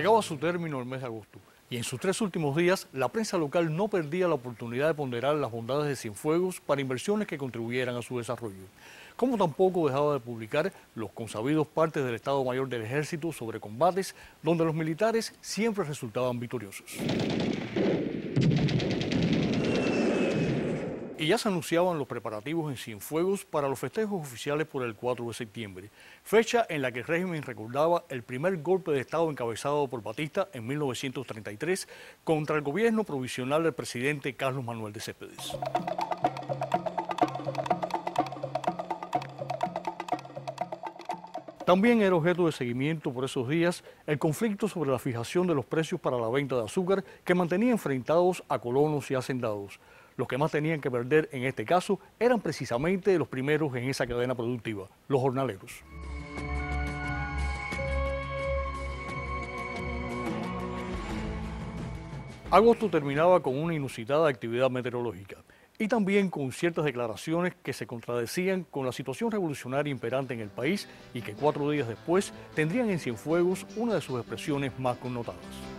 Llegaba a su término el mes de agosto y en sus tres últimos días la prensa local no perdía la oportunidad de ponderar las bondades de Cienfuegos para inversiones que contribuyeran a su desarrollo, como tampoco dejaba de publicar los consabidos partes del Estado Mayor del Ejército sobre combates donde los militares siempre resultaban victoriosos. Y ya se anunciaban los preparativos en Cienfuegos para los festejos oficiales por el 4 de septiembre, fecha en la que el régimen recordaba el primer golpe de Estado encabezado por Batista en 1933 contra el gobierno provisional del presidente Carlos Manuel de Céspedes. También era objeto de seguimiento por esos días el conflicto sobre la fijación de los precios para la venta de azúcar que mantenía enfrentados a colonos y hacendados. Los que más tenían que perder en este caso eran precisamente los primeros en esa cadena productiva, los jornaleros. Agosto terminaba con una inusitada actividad meteorológica y también con ciertas declaraciones que se contradecían con la situación revolucionaria imperante en el país y que cuatro días después tendrían en Cienfuegos una de sus expresiones más connotadas.